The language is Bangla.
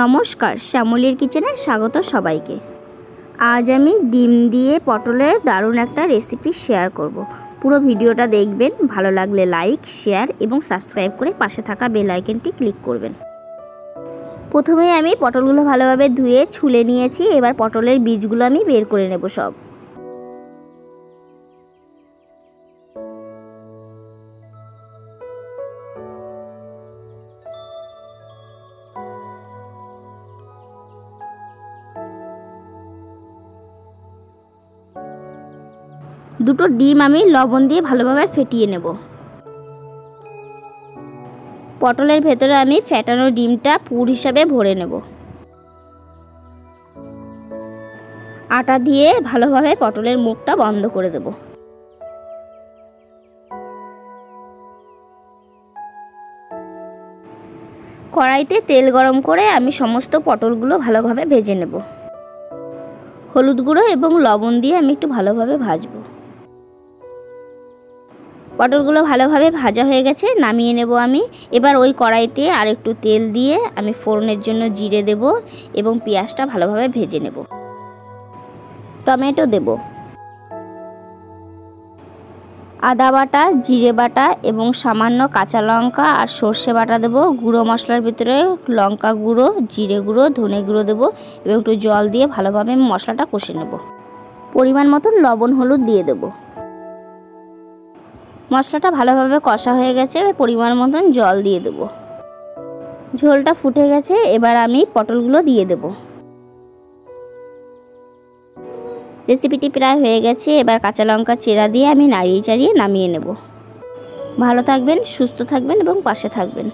নমস্কার, শ্যামলির কিচেনে স্বাগত সবাইকে। আজ আমি ডিম দিয়ে পটলের দারুণ একটা রেসিপি শেয়ার করব। পুরো ভিডিওটা দেখবেন, ভালো লাগলে লাইক শেয়ার এবং সাবস্ক্রাইব করে পাশে থাকা বেল আইকনটি ক্লিক করবেন। প্রথমে আমি পটলগুলো ভালোভাবে ধুয়ে, ছুলে নিয়েছি, এবার পটলের বীজগুলো আমি বের করে নেব সব। দুটো ডিম আমি লবণ দিয়ে ভালোভাবে ফেটিয়ে নেব। পটলের ভেতরে আমি ফ্যাটানো ডিমটা পুর হিসাবে ভরে নেব। আটা দিয়ে ভালোভাবে পটলের মুখটা বন্ধ করে দেব। কড়াইতে তেল গরম করে আমি সমস্ত পটলগুলো ভালোভাবে ভেজে নেব। হলুদ গুঁড়ো এবং লবণ দিয়ে আমি একটু ভালোভাবে ভাজবো। পটলগুলো ভালোভাবে ভাজা হয়ে গেছে, নামিয়ে নেব আমি। এবার ওই কড়াইতে আর একটু তেল দিয়ে আমি ফোড়নের জন্য জিরে দেব এবং পেঁয়াজটা ভালোভাবে ভেজে নেব। টমেটো দেব। আদা বাটা, জিরে বাটা এবং সামান্য কাঁচা লঙ্কা আর সর্ষে বাটা দেবো। গুঁড়ো মশলার ভিতরে লঙ্কা গুঁড়ো, জিরে গুঁড়ো, ধনে গুঁড়ো দেবো এবং একটু জল দিয়ে ভালোভাবে মশলাটা কষে নেব। পরিমাণ মতন লবণ হলুদ দিয়ে দেবো। মশলাটা ভালোভাবে কষা হয়ে গেছে পরিমাণ মতন জল দিয়ে দেব। ঝোলটা ফুটে গেছে, এবার আমি পটলগুলো দিয়ে দেব। রেসিপিটি প্রায় হয়ে গেছে, এবার কাঁচা লঙ্কা চেরা দিয়ে আমি নাড়িয়ে চাড়িয়ে নামিয়ে নেব। ভালো থাকবেন, সুস্থ থাকবেন এবং পাশে থাকবেন।